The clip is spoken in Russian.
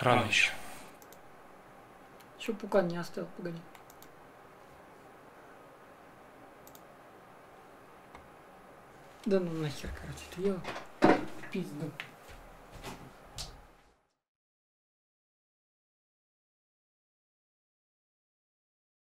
Рано еще. Еще пукан не оставил, погоди. Да ну нахер, короче, это я пизду.